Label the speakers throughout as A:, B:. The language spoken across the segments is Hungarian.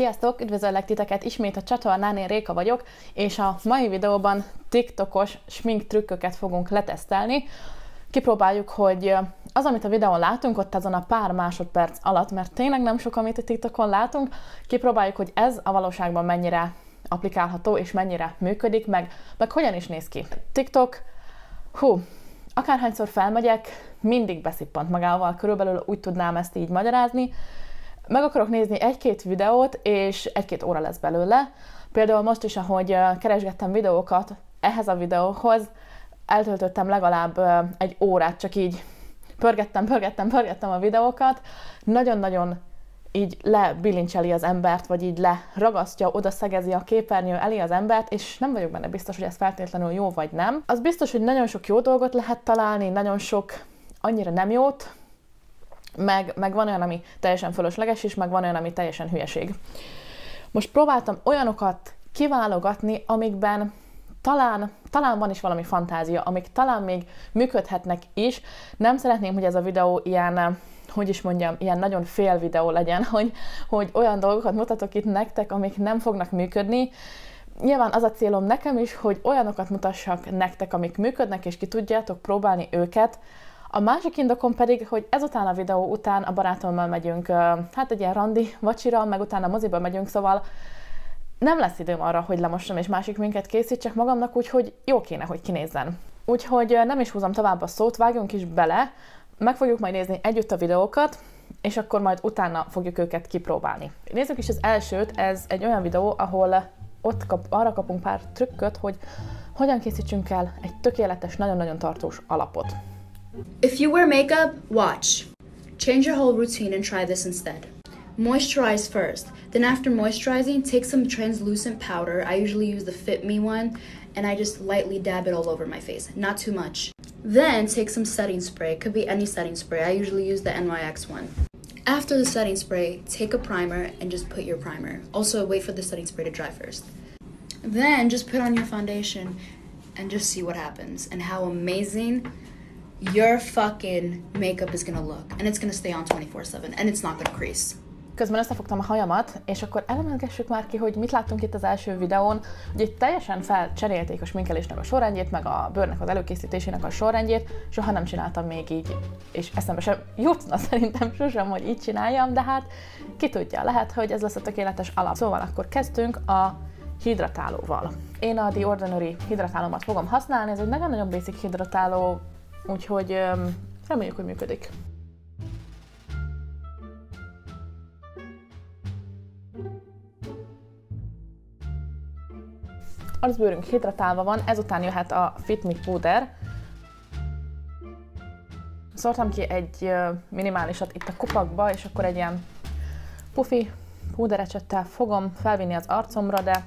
A: Sziasztok! Üdvözöllek titeket ismét a csatornán, én Réka vagyok, és a mai videóban TikTokos smink trükköket fogunk letesztelni. Kipróbáljuk, hogy az, amit a videón látunk, ott azon a pár másodperc alatt, mert tényleg nem sok, amit a TikTokon látunk, kipróbáljuk, hogy ez a valóságban mennyire applikálható, és mennyire működik, meg, meg hogyan is néz ki. TikTok, hú, akárhányszor felmegyek, mindig beszippant magával, körülbelül úgy tudnám ezt így magyarázni, meg akarok nézni egy-két videót, és egy-két óra lesz belőle. Például most is, ahogy keresgettem videókat ehhez a videóhoz, eltöltöttem legalább egy órát, csak így pörgettem, pörgettem, pörgettem a videókat. Nagyon-nagyon így lebilincseli az embert, vagy így leragasztja, oda szegezi a képernyő elé az embert, és nem vagyok benne biztos, hogy ez feltétlenül jó vagy nem. Az biztos, hogy nagyon sok jó dolgot lehet találni, nagyon sok annyira nem jót, meg, meg van olyan, ami teljesen fölösleges, és meg van olyan, ami teljesen hülyeség. Most próbáltam olyanokat kiválogatni, amikben talán, talán van is valami fantázia, amik talán még működhetnek is. Nem szeretném, hogy ez a videó ilyen, hogy is mondjam, ilyen nagyon fél videó legyen, hogy, hogy olyan dolgokat mutatok itt nektek, amik nem fognak működni. Nyilván az a célom nekem is, hogy olyanokat mutassak nektek, amik működnek, és ki tudjátok próbálni őket, a másik indokom pedig, hogy ezután a videó után a barátommal megyünk, hát egy ilyen randi vacsira, meg utána moziba megyünk, szóval nem lesz időm arra, hogy lemossam és másik minket készítsek magamnak, úgyhogy jó kéne, hogy kinézzen. Úgyhogy nem is húzom tovább a szót, vágjunk is bele, meg fogjuk majd nézni együtt a videókat, és akkor majd utána fogjuk őket kipróbálni. Nézzük is az elsőt, ez egy olyan videó, ahol ott kap, arra kapunk pár trükköt, hogy hogyan készítsünk el egy tökéletes, nagyon-nagyon tartós alapot.
B: If you wear makeup, watch. Change your whole routine and try this instead. Moisturize first. Then after moisturizing, take some translucent powder. I usually use the Fit Me one and I just lightly dab it all over my face, not too much. Then take some setting spray. It could be any setting spray. I usually use the NYX one. After the setting spray, take a primer and just put your primer. Also, wait for the setting spray to dry first. Then just put on your foundation and just see what happens and how amazing your fucking makeup is gonna look and it's gonna stay on 24-7 and it's not gonna crease.
A: Közben összefogtam a hajamat, és akkor elementgessük már ki, hogy mit láttunk itt az első videón, hogy itt teljesen felcserélték a sminkelésnek a sorrendjét, meg a bőrnek az előkészítésének a sorrendjét, soha nem csináltam még így, és eszembe sem jutna szerintem sosem, hogy így csináljam, de hát ki tudja, lehet, hogy ez lesz a tökéletes alap. Szóval akkor kezdtünk a hidratálóval. Én a The Ordinary hidratálómat fogom használni, ez egy nagyon-nagyon basic hidratáló, Úgyhogy reméljük, hogy működik. Az bőrünk hidratálva van, ezután jöhet a Fit Me Puder. Szórtam ki egy minimálisat itt a kupakba, és akkor egy ilyen pufi púderecsettel fogom felvinni az arcomra, de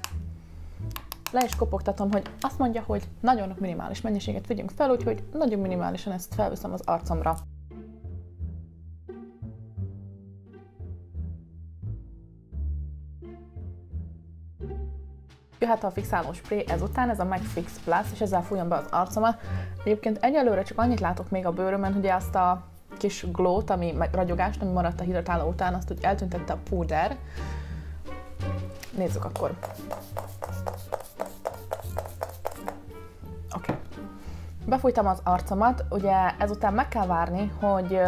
A: le is kopogtatom, hogy azt mondja, hogy nagyon minimális mennyiséget vegyünk fel, úgyhogy nagyon minimálisan ezt felviszem az arcomra. Jöhet a fixáló spray ezután, ez a Max Fix Plus, és ezzel fújom be az arcomat. Egyébként egyelőre csak annyit látok még a bőrömön, hogy azt a kis glót, ami, meg ragyogást, ami maradt a hidratáló után, azt úgy eltüntette a púder. Nézzük akkor. Befújtam az arcomat, ugye ezután meg kell várni, hogy,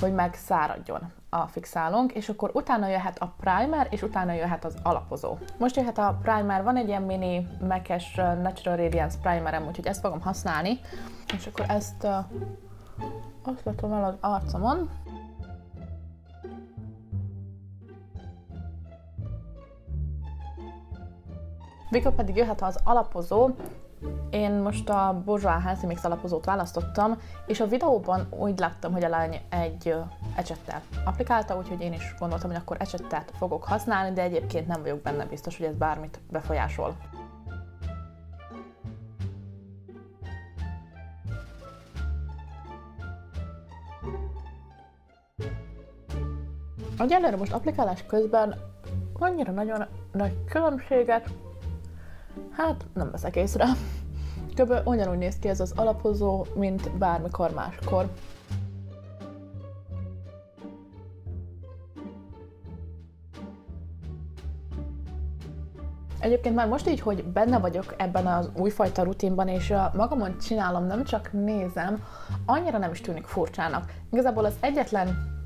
A: hogy megszáradjon a fixálónk, és akkor utána jöhet a primer, és utána jöhet az alapozó. Most jöhet a primer, van egy ilyen mini mekes Natural Radiance primerem, úgyhogy ezt fogom használni, és akkor ezt oszlatom el az arcomon. Végül pedig jöhet az alapozó, én most a Bourjois Healthy Mix alapozót választottam, és a videóban úgy láttam, hogy a lány egy ecsettel applikálta, úgyhogy én is gondoltam, hogy akkor ecsettet fogok használni, de egyébként nem vagyok benne biztos, hogy ez bármit befolyásol. Egyelőre most applikálás közben annyira nagyon nagy különbséget Hát nem veszek észre. Kb. ugyanúgy néz ki ez az alapozó, mint bármikor máskor. Egyébként már most így, hogy benne vagyok ebben az újfajta rutinban, és magamon csinálom, nem csak nézem, annyira nem is tűnik furcsának. Igazából az egyetlen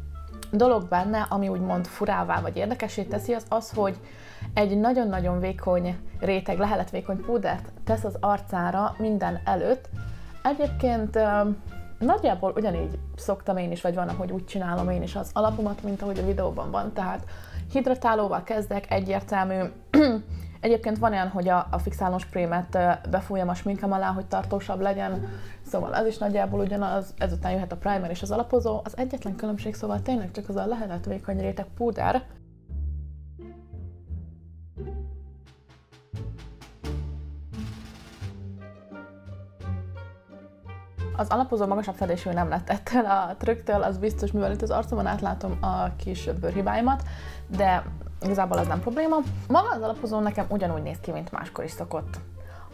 A: dolog benne, ami úgymond furává vagy érdekesé teszi, az az, hogy egy nagyon-nagyon vékony réteg, lehelet vékony púdert tesz az arcára minden előtt. Egyébként nagyjából ugyanígy szoktam én is, vagy van, ahogy úgy csinálom én is az alapomat, mint ahogy a videóban van, tehát hidratálóval kezdek, egyértelmű. Egyébként van olyan, hogy a, a fixálós prémet befújjam a sminkem alá, hogy tartósabb legyen, szóval ez is nagyjából ugyanaz, ezután jöhet a primer és az alapozó. Az egyetlen különbség szóval tényleg csak az a lehetett vékony réteg púder, Az alapozó magasabb fedésű nem lett ettől a trükktől, az biztos, mivel itt az arcomon átlátom a kis bőrhibáimat, de igazából az nem probléma. Maga az alapozó nekem ugyanúgy néz ki, mint máskor is szokott.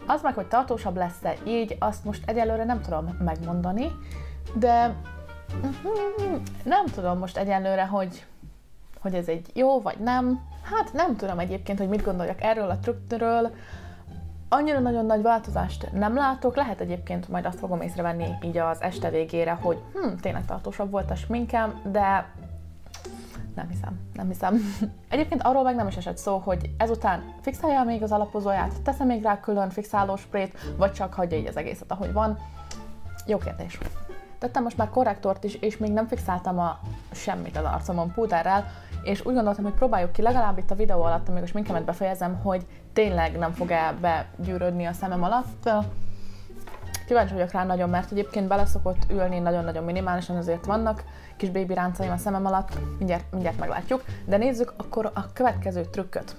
A: Az meg, hogy tartósabb lesz-e így, azt most egyelőre nem tudom megmondani, de nem tudom most egyelőre, hogy, hogy ez egy jó vagy nem. Hát nem tudom egyébként, hogy mit gondoljak erről a trükkről. Annyira nagyon nagy változást nem látok, lehet egyébként majd azt fogom észrevenni így az este végére, hogy hm, tényleg tartósabb volt a sminkem, de nem hiszem, nem hiszem. Egyébként arról meg nem is esett szó, hogy ezután fixálja még az alapozóját, teszem még rá külön fixáló sprayt, vagy csak hagyja így az egészet, ahogy van. Jó kérdés. Tettem most már korrektort is, és még nem fixáltam a semmit az arcomon púderrel, és úgy gondoltam, hogy próbáljuk ki legalább itt a videó alatt, amíg a sminkemet befejezem, hogy tényleg nem fog-e begyűrődni a szemem alatt. Kíváncsi vagyok rá nagyon, mert egyébként beleszokott ülni nagyon-nagyon minimálisan, azért vannak kis baby ráncaim a szemem alatt, mindjárt, mindjárt meglátjuk. De nézzük akkor a következő trükköt.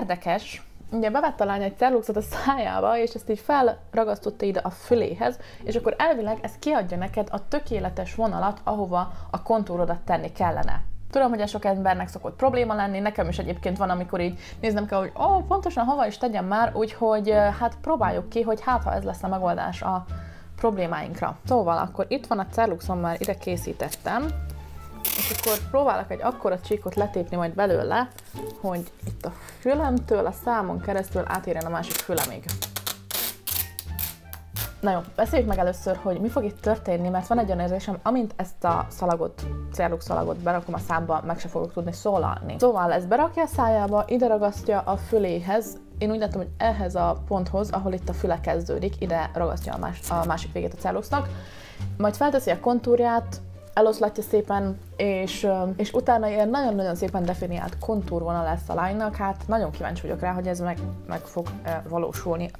A: Érdekes, ugye bevett a lány egy celluxot a szájába, és ezt így felragasztotta ide a füléhez, és akkor elvileg ez kiadja neked a tökéletes vonalat, ahova a kontúrodat tenni kellene. Tudom, hogy ez sok embernek szokott probléma lenni, nekem is egyébként van, amikor így néznem kell, hogy ó, oh, pontosan hova is tegyem már, úgyhogy hát próbáljuk ki, hogy hát ha ez lesz a megoldás a problémáinkra. Szóval akkor itt van a Cerluxon, már ide készítettem, és akkor próbálok egy akkora csíkot letépni majd belőle, hogy itt a fülemtől a számon keresztül átérjen a másik fülemig. Na jó, beszéljük meg először, hogy mi fog itt történni, mert van egy olyan érzésem, amint ezt a szalagot, céluk szalagot berakom a számba, meg se fogok tudni szólalni. Szóval ez berakja a szájába, ide ragasztja a füléhez, én úgy látom, hogy ehhez a ponthoz, ahol itt a füle kezdődik, ide ragasztja a, más, a másik végét a celluxnak, majd felteszi a kontúrját, eloszlatja szépen, és, és utána ilyen nagyon-nagyon szépen definiált kontúrvonal lesz a lánynak, hát nagyon kíváncsi vagyok rá, hogy ez meg, meg fog valósulni.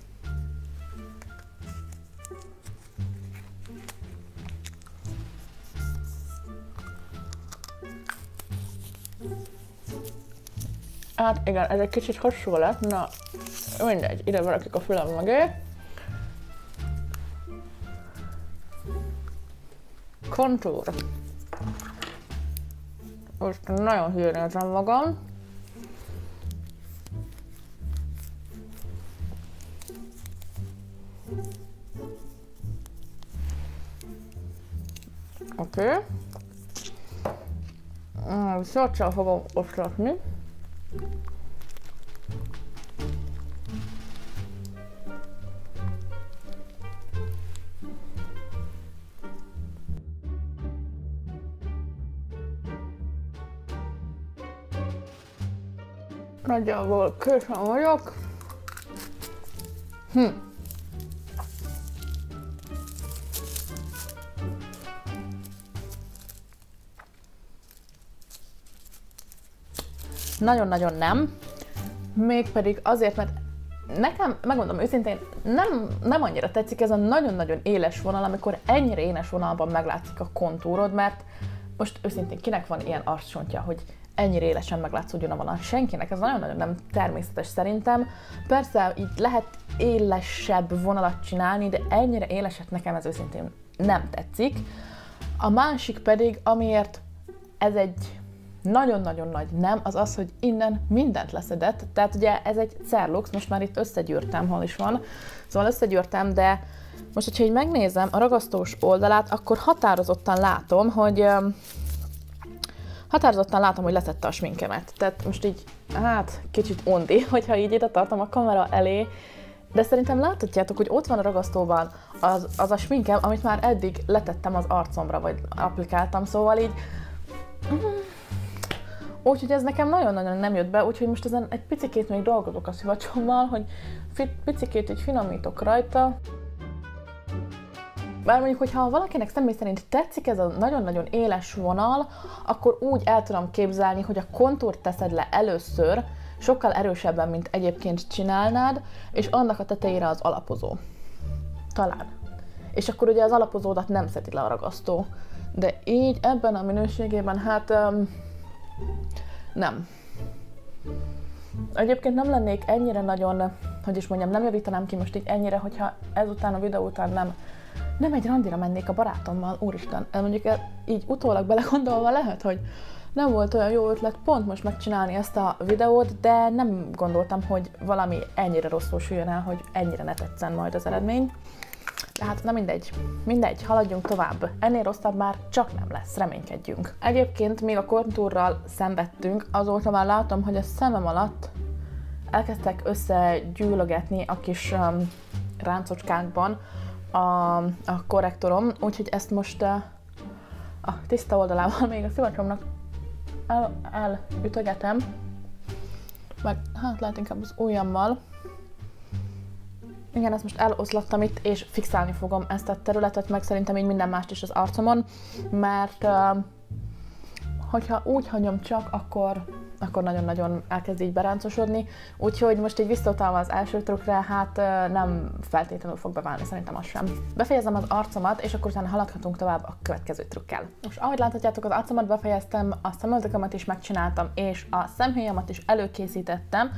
A: Hát igen, ez egy kicsit hosszú lett, na mindegy, ide valakik a fülem mögé. Kontúr. Most nagyon hülyén érzem magam. Oké. Okay. Mm, Szorcsal fogom oszlatni. Nagyjából készen vagyok. Hm. Nagyon-nagyon nem. Mégpedig azért, mert nekem, megmondom őszintén, nem, nem annyira tetszik ez a nagyon-nagyon éles vonal, amikor ennyire éles vonalban meglátszik a kontúrod, mert most őszintén kinek van ilyen arcsontja, hogy ennyire élesen meglátszódjon a vonal. Senkinek, ez nagyon-nagyon nem természetes szerintem. Persze így lehet élesebb vonalat csinálni, de ennyire éleset nekem ez őszintén nem tetszik. A másik pedig, amiért ez egy nagyon-nagyon nagy nem, az az, hogy innen mindent leszedett. Tehát ugye ez egy Cerlux, most már itt összegyűrtem, hol is van. Szóval összegyűrtem, de most, hogyha így megnézem a ragasztós oldalát, akkor határozottan látom, hogy határozottan látom, hogy leszette a sminkemet. Tehát most így, hát kicsit undi, hogyha így ide tartom a kamera elé, de szerintem láthatjátok, hogy ott van a ragasztóban az, az a sminkem, amit már eddig letettem az arcomra, vagy applikáltam, szóval így... Mm, Úgyhogy ez nekem nagyon-nagyon nem jött be, úgyhogy most ezen egy picikét még dolgozok a szivacsommal, hogy picikét így finomítok rajta. Bár mondjuk, hogyha valakinek személy szerint tetszik ez a nagyon-nagyon éles vonal, akkor úgy el tudom képzelni, hogy a kontúrt teszed le először, sokkal erősebben, mint egyébként csinálnád, és annak a tetejére az alapozó. Talán. És akkor ugye az alapozódat nem szedi le a ragasztó. De így ebben a minőségében, hát um, nem. Egyébként nem lennék ennyire nagyon, hogy is mondjam, nem javítanám ki most így ennyire, hogyha ezután a videó után nem, nem egy randira mennék a barátommal, úristen. Mondjuk így utólag belegondolva lehet, hogy nem volt olyan jó ötlet pont most megcsinálni ezt a videót, de nem gondoltam, hogy valami ennyire rosszul süljön el, hogy ennyire ne tetszen majd az eredmény. Tehát na mindegy, mindegy, haladjunk tovább. Ennél rosszabb már csak nem lesz, reménykedjünk. Egyébként még a kontúrral szenvedtünk, azóta már látom, hogy a szemem alatt elkezdtek összegyűlögetni a kis um, ráncocskákban a, a korrektorom, úgyhogy ezt most uh, a tiszta oldalával még a szivacsomnak el, elütögetem, meg hát lehet inkább az ujjammal, igen, ezt most eloszlattam itt, és fixálni fogom ezt a területet, meg szerintem így minden mást is az arcomon, mert uh, hogyha úgy hagyom csak, akkor, akkor nagyon-nagyon elkezd így beráncosodni, úgyhogy most így visszautalva az első trükkre, hát nem feltétlenül fog beválni, szerintem az sem. Befejezem az arcomat, és akkor utána haladhatunk tovább a következő trükkel. Most ahogy láthatjátok, az arcomat befejeztem, a szemöldökömet is megcsináltam, és a szemhéjamat is előkészítettem,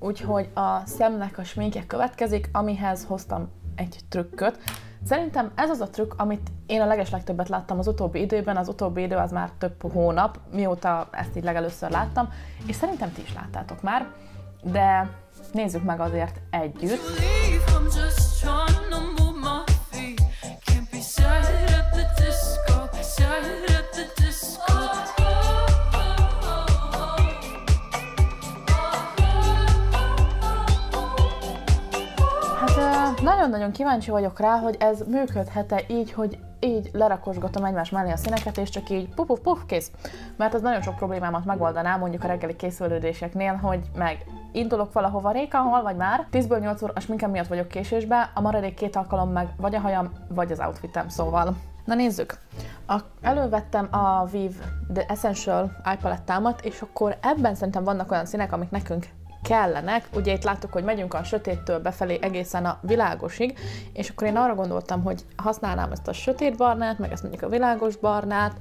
A: Úgyhogy a szemnek a sminkje következik, amihez hoztam egy trükköt. Szerintem ez az a trükk, amit én a legeslegtöbbet láttam az utóbbi időben, az utóbbi idő az már több hónap, mióta ezt így legelőször láttam, és szerintem ti is láttátok már, de nézzük meg azért együtt. Nagyon-nagyon kíváncsi vagyok rá, hogy ez működhet-e így, hogy így lerakosgatom egymás mellé a színeket, és csak így puf, puf, puf, kész. Mert ez nagyon sok problémámat megoldaná, mondjuk a reggeli készülődéseknél, hogy meg indulok valahova Rékahol, vagy már 10-ből 8 óra a sminkem miatt vagyok késésbe, a maradék két alkalom meg vagy a hajam, vagy az outfitem, szóval. Na nézzük. A, elővettem a Vive The Essential Eye palettámat, és akkor ebben szerintem vannak olyan színek, amik nekünk kellenek. Ugye itt láttuk, hogy megyünk a sötéttől befelé egészen a világosig, és akkor én arra gondoltam, hogy használnám ezt a sötét barnát, meg ezt mondjuk a világos barnát,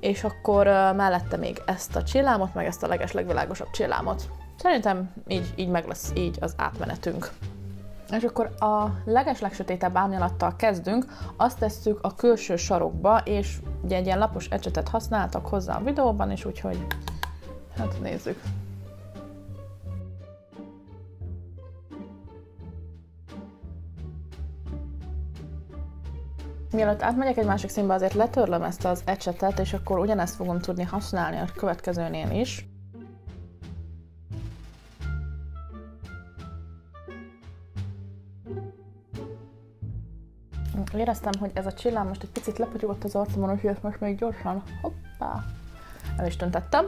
A: és akkor mellette még ezt a csillámot, meg ezt a legeslegvilágosabb csillámot. Szerintem így, így meg lesz így az átmenetünk. És akkor a legeslegsötétebb árnyalattal kezdünk, azt tesszük a külső sarokba, és ugye egy ilyen lapos ecsetet használtak hozzá a videóban, és úgyhogy hát nézzük. Mielőtt átmegyek egy másik színbe, azért letörlöm ezt az ecsetet, és akkor ugyanezt fogom tudni használni a következőnél is. Éreztem, hogy ez a csillám most egy picit lepotyogott az arcomon, úgyhogy ezt most még gyorsan, hoppá, el is töntettem.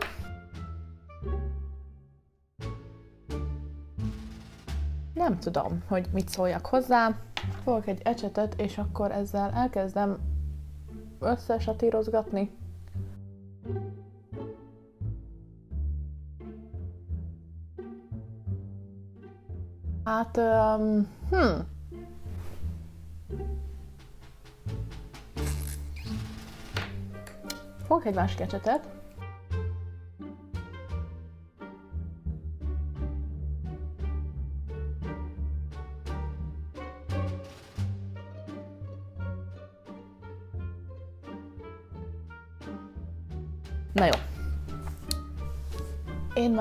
A: Nem tudom, hogy mit szóljak hozzá. Fogok egy ecsetet, és akkor ezzel elkezdem összesatírozgatni. Hát, um, hm. Fogok egy másik ecsetet.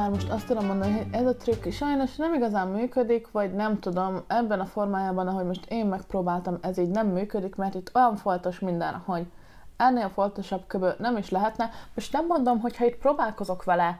A: Már most azt tudom mondani, hogy ez a trükk sajnos nem igazán működik, vagy nem tudom, ebben a formájában, ahogy most én megpróbáltam, ez így nem működik, mert itt olyan foltos minden, hogy ennél foltosabb köbö nem is lehetne. Most nem mondom, hogy ha itt próbálkozok vele,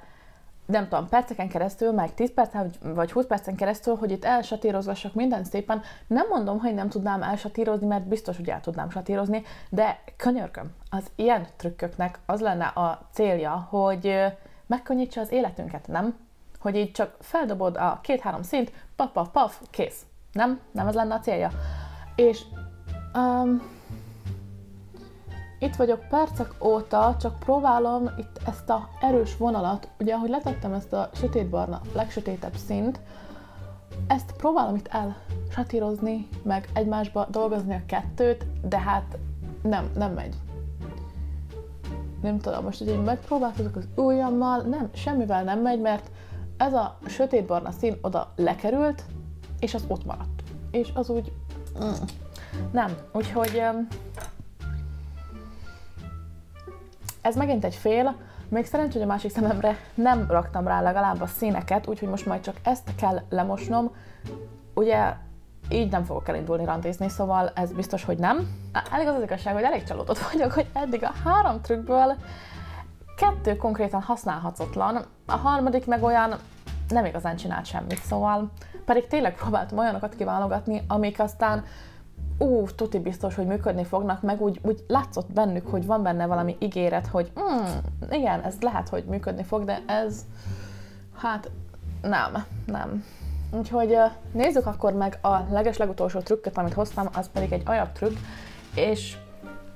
A: nem tudom, perceken keresztül, meg 10 percen vagy 20 percen keresztül, hogy itt elsatírozgassak minden szépen. Nem mondom, hogy nem tudnám elsatírozni, mert biztos, hogy el tudnám satírozni, de könyörgöm, az ilyen trükköknek az lenne a célja, hogy megkönnyítse az életünket, nem? Hogy így csak feldobod a két-három szint, paf, paf, paf, kész. Nem? Nem ez lenne a célja. És um, itt vagyok percek óta, csak próbálom itt ezt a erős vonalat, ugye ahogy letettem ezt a sötétbarna, legsötétebb szint, ezt próbálom itt elsatírozni, meg egymásba dolgozni a kettőt, de hát nem, nem megy. Nem tudom, most, hogy én megpróbálkozok az ujjammal, nem, semmivel nem megy, mert ez a sötétbarna szín oda lekerült, és az ott maradt. És az úgy... Mm, nem, úgyhogy Ez megint egy fél, még szerencsé, hogy a másik szememre nem raktam rá legalább a színeket, úgyhogy most majd csak ezt kell lemosnom. Ugye így nem fogok elindulni randézni, szóval ez biztos, hogy nem. Elég az az igazság, hogy elég csalódott vagyok, hogy eddig a három trükkből kettő konkrétan használhatatlan, a harmadik meg olyan nem igazán csinált semmit, szóval pedig tényleg próbáltam olyanokat kiválogatni, amik aztán ú, tuti biztos, hogy működni fognak, meg úgy, úgy látszott bennük, hogy van benne valami ígéret, hogy mm, igen, ez lehet, hogy működni fog, de ez, hát nem, nem. Úgyhogy nézzük akkor meg a leges-legutolsó trükköt, amit hoztam, az pedig egy trükk, és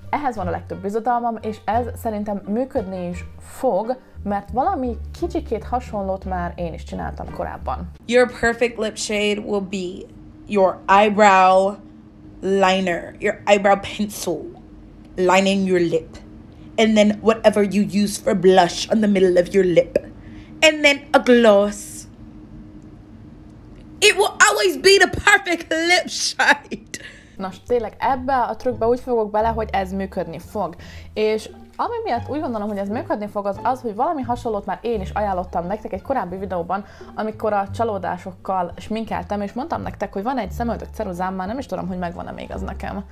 A: ehhez van a legtöbb bizodalmam, és ez szerintem működni is fog, mert valami kicsikét hasonlót már én is csináltam korábban.
C: Your perfect lip shade will be your eyebrow liner, your eyebrow pencil lining your lip. And then whatever you use for blush on the middle of your lip. And then a gloss. It will always be the perfect lip shade.
A: Nos, tényleg ebbe a trükkbe úgy fogok bele, hogy ez működni fog. És ami miatt úgy gondolom, hogy ez működni fog, az az, hogy valami hasonlót már én is ajánlottam nektek egy korábbi videóban, amikor a csalódásokkal sminkeltem, és mondtam nektek, hogy van egy szemöldök ceruzám, már nem is tudom, hogy megvan-e még az nekem.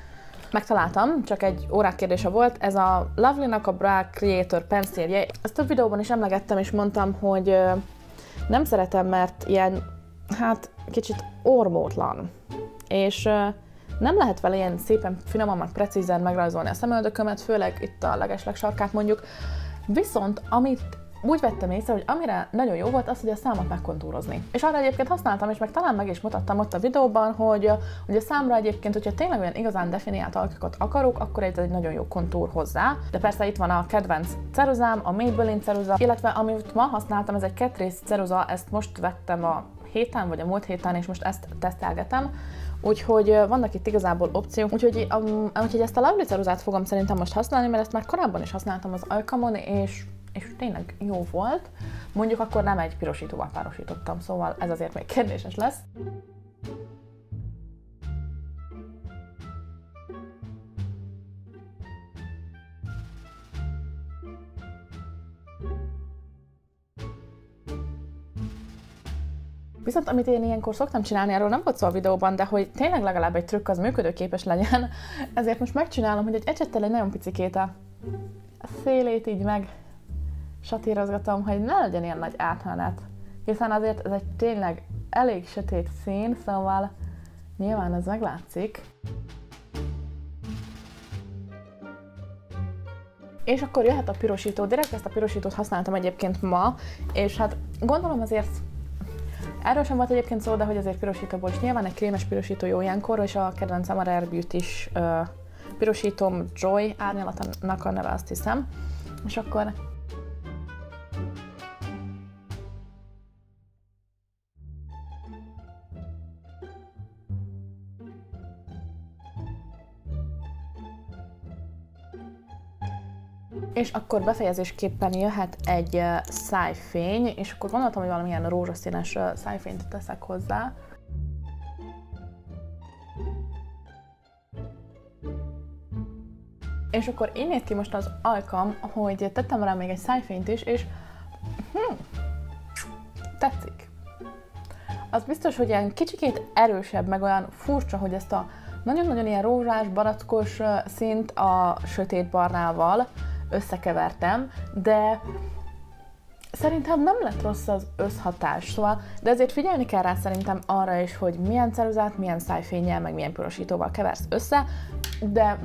A: Megtaláltam, csak egy órák kérdése volt, ez a Lovely-nak a Bra Creator penszélje. Ezt több videóban is emlegettem, és mondtam, hogy nem szeretem, mert ilyen, hát kicsit ormótlan. És nem lehet vele ilyen szépen finoman, meg precízen megrajzolni a szemöldökömet, főleg itt a legesleg sarkát mondjuk. Viszont amit úgy vettem észre, hogy amire nagyon jó volt az, hogy a számot megkontúrozni. És arra egyébként használtam, és meg talán meg is mutattam ott a videóban, hogy, hogy a számra egyébként, hogyha tényleg olyan igazán definiált alkakat akarok, akkor ez egy nagyon jó kontúr hozzá. De persze itt van a kedvenc ceruzám, a Maybelline ceruza, illetve amit ma használtam, ez egy ketrész ceruza, ezt most vettem a héten, vagy a múlt héten, és most ezt tesztelgetem. Úgyhogy vannak itt igazából opciók, úgyhogy, um, úgyhogy ezt a Lovely ceruzát fogom szerintem most használni, mert ezt már korábban is használtam az alkamon, és, és tényleg jó volt. Mondjuk akkor nem egy pirosítóval párosítottam, szóval ez azért még kérdéses lesz. Viszont amit én ilyenkor szoktam csinálni, arról nem volt szó a videóban, de hogy tényleg legalább egy trükk az működőképes legyen, ezért most megcsinálom, hogy egy ecsettel egy nagyon picikét a szélét így meg satírozgatom, hogy ne legyen ilyen nagy átmenet. Hiszen azért ez egy tényleg elég sötét szín, szóval nyilván ez meglátszik. És akkor jöhet a pirosító. Direkt ezt a pirosítót használtam egyébként ma, és hát gondolom azért Erről sem volt egyébként szó, de hogy azért pirosítóból is nyilván egy krémes pirosító jó ilyenkor, és a kedvencem a Rare Beauty is uh, pirosítom Joy árnyalatának a neve, azt hiszem. És akkor És akkor befejezésképpen jöhet egy szájfény, és akkor gondoltam, hogy valamilyen rózsaszínes szájfényt teszek hozzá. És akkor így néz ki most az alkam, hogy tettem rá még egy szájfényt is, és hm, tetszik. Az biztos, hogy ilyen kicsikét erősebb, meg olyan furcsa, hogy ezt a nagyon-nagyon ilyen rózsás, barackos szint a sötét barnával összekevertem, de szerintem nem lett rossz az összhatás, szóval, de ezért figyelni kell rá szerintem arra is, hogy milyen ceruzát, milyen szájfényel, meg milyen pirosítóval keversz össze, de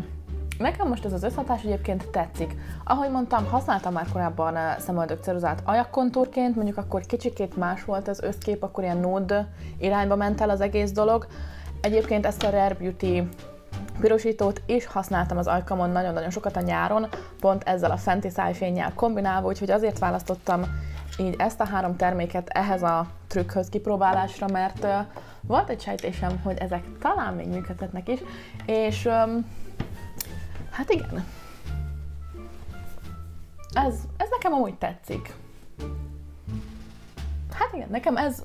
A: Nekem most ez az összhatás egyébként tetszik. Ahogy mondtam, használtam már korábban szemöldök ceruzát ajakkontúrként, mondjuk akkor kicsikét más volt az összkép, akkor ilyen nude irányba ment el az egész dolog. Egyébként ezt a Rare Beauty pirosítót is használtam az ajkamon nagyon-nagyon sokat a nyáron, pont ezzel a fenti szájfényjel kombinálva, úgyhogy azért választottam így ezt a három terméket ehhez a trükkhöz kipróbálásra, mert uh, volt egy sejtésem, hogy ezek talán még működhetnek is, és um, hát igen, ez, ez nekem amúgy tetszik. Hát igen, nekem ez,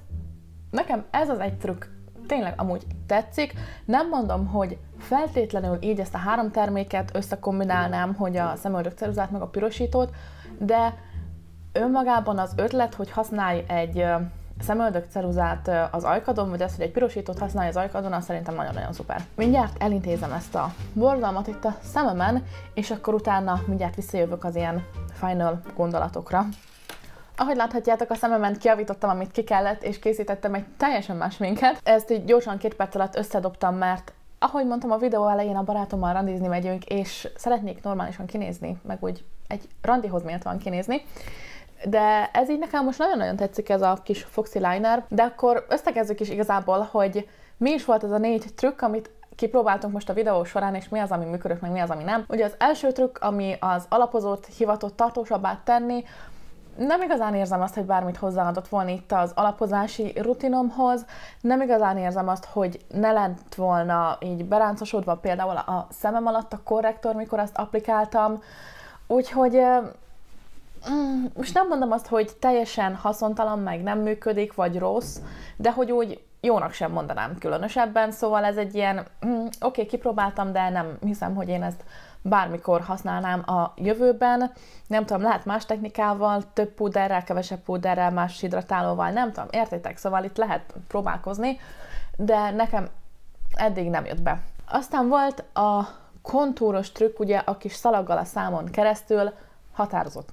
A: nekem ez az egy trükk tényleg amúgy tetszik. Nem mondom, hogy feltétlenül így ezt a három terméket összekombinálnám, hogy a szemöldök ceruzát meg a pirosítót, de önmagában az ötlet, hogy használj egy szemöldök ceruzát az ajkadon, vagy az, hogy egy pirosítót használj az ajkadon, az szerintem nagyon-nagyon szuper. Mindjárt elintézem ezt a borzalmat itt a szememen, és akkor utána mindjárt visszajövök az ilyen final gondolatokra. Ahogy láthatjátok, a szememen kiavítottam, amit ki kellett, és készítettem egy teljesen más minket. Ezt így gyorsan két perc alatt összedobtam, mert ahogy mondtam a videó elején, a barátommal randizni megyünk, és szeretnék normálisan kinézni, meg úgy egy randihoz van kinézni. De ez így nekem most nagyon-nagyon tetszik ez a kis Foxy Liner, de akkor összegezzük is igazából, hogy mi is volt ez a négy trükk, amit kipróbáltunk most a videó során, és mi az, ami működött, meg mi az, ami nem. Ugye az első trükk, ami az alapozót hivatott tartósabbá tenni, nem igazán érzem azt, hogy bármit hozzáadott volna itt az alapozási rutinomhoz, nem igazán érzem azt, hogy ne lett volna így beráncosodva például a szemem alatt a korrektor, mikor azt applikáltam, úgyhogy mm, most nem mondom azt, hogy teljesen haszontalan, meg nem működik, vagy rossz, de hogy úgy jónak sem mondanám különösebben, szóval ez egy ilyen, mm, oké, okay, kipróbáltam, de nem hiszem, hogy én ezt bármikor használnám a jövőben. Nem tudom, lehet más technikával, több púderrel, kevesebb púderrel, más hidratálóval, nem tudom, értitek? Szóval itt lehet próbálkozni, de nekem eddig nem jött be. Aztán volt a kontúros trükk, ugye a kis szalaggal a számon keresztül, határozott.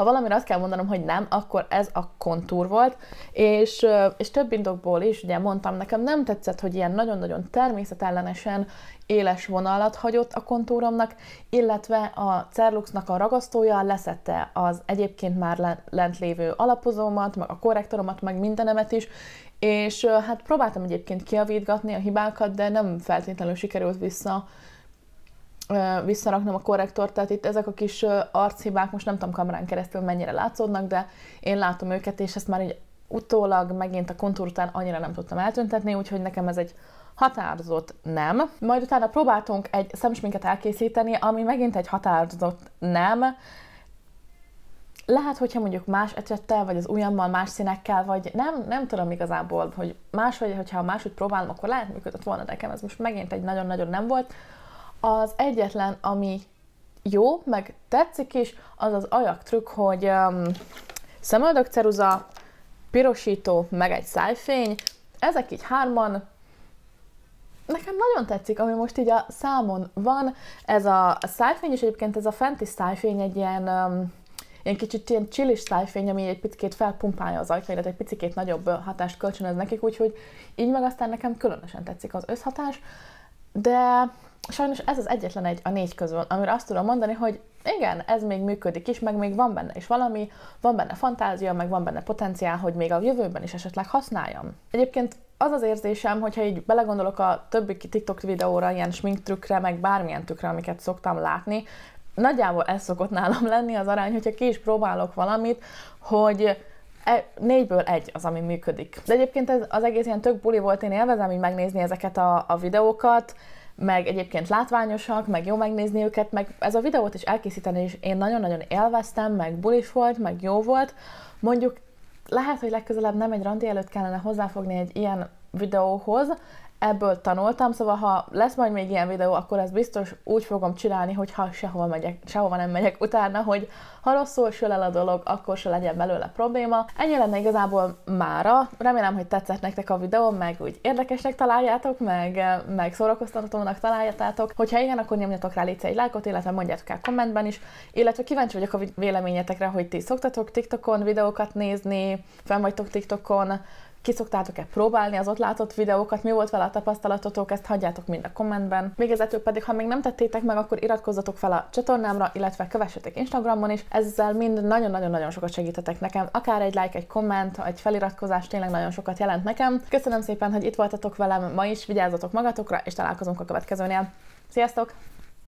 A: Ha valamire azt kell mondanom, hogy nem, akkor ez a kontúr volt, és, és több indokból is, ugye mondtam, nekem nem tetszett, hogy ilyen nagyon-nagyon természetellenesen éles vonalat hagyott a kontúromnak, illetve a Cerluxnak a ragasztója leszette az egyébként már lent lévő alapozómat, meg a korrektoromat, meg mindenemet is, és hát próbáltam egyébként kiavítgatni a hibákat, de nem feltétlenül sikerült vissza visszaraknom a korrektort, tehát itt ezek a kis archibák, most nem tudom kamerán keresztül mennyire látszódnak, de én látom őket, és ezt már így utólag megint a kontúr után annyira nem tudtam eltüntetni, úgyhogy nekem ez egy határozott nem. Majd utána próbáltunk egy szemsminket elkészíteni, ami megint egy határozott nem. Lehet, hogyha mondjuk más ecsettel, vagy az ujjammal, más színekkel, vagy nem, nem tudom igazából, hogy máshogy, hogyha máshogy próbálom, akkor lehet működött volna nekem. Ez most megint egy nagyon-nagyon nem volt. Az egyetlen, ami jó, meg tetszik is, az az ajak trükk, hogy um, szemöldök ceruza, pirosító, meg egy szájfény, ezek így hárman. Nekem nagyon tetszik, ami most így a számon van, ez a, szájfény, és egyébként ez a fenti szájfény egy ilyen, um, ilyen kicsit ilyen csillis szájfény, ami egy picit felpumpálja az ajtajat, egy picit nagyobb hatást kölcsönöz nekik, úgyhogy így meg aztán nekem különösen tetszik az összhatás, de sajnos ez az egyetlen egy a négy közül, amire azt tudom mondani, hogy igen, ez még működik is, meg még van benne is valami, van benne fantázia, meg van benne potenciál, hogy még a jövőben is esetleg használjam. Egyébként az az érzésem, hogyha így belegondolok a többi TikTok videóra, ilyen trükkre, meg bármilyen tükre, amiket szoktam látni, nagyjából ez szokott nálam lenni az arány, hogyha ki is próbálok valamit, hogy e, négyből egy az, ami működik. De egyébként ez az egész ilyen tök buli volt, én élvezem így megnézni ezeket a, a videókat, meg egyébként látványosak, meg jó megnézni őket, meg ez a videót is elkészíteni, és én nagyon-nagyon élveztem, meg bulis volt, meg jó volt. Mondjuk lehet, hogy legközelebb nem egy randi előtt kellene hozzáfogni egy ilyen videóhoz, ebből tanultam, szóval ha lesz majd még ilyen videó, akkor ezt biztos úgy fogom csinálni, hogy ha sehol megyek, sehova nem megyek utána, hogy ha rosszul sül el a dolog, akkor se legyen belőle probléma. Ennyi lenne igazából mára. Remélem, hogy tetszett nektek a videó, meg úgy érdekesnek találjátok, meg, meg szórakoztatónak találjátok. Hogyha igen, akkor nyomjatok rá légy egy lájkot, illetve mondjátok el kommentben is, illetve kíváncsi vagyok a véleményetekre, hogy ti szoktatok TikTokon videókat nézni, fenn vagytok TikTokon, ki szoktátok-e próbálni az ott látott videókat, mi volt vele a tapasztalatotok, ezt hagyjátok mind a kommentben. Végezetül pedig, ha még nem tettétek meg, akkor iratkozzatok fel a csatornámra, illetve kövessetek Instagramon is, ezzel mind nagyon-nagyon-nagyon sokat segítetek nekem. Akár egy like, egy komment, egy feliratkozás tényleg nagyon sokat jelent nekem. Köszönöm szépen, hogy itt voltatok velem ma is, vigyázzatok magatokra, és találkozunk a következőnél. Sziasztok!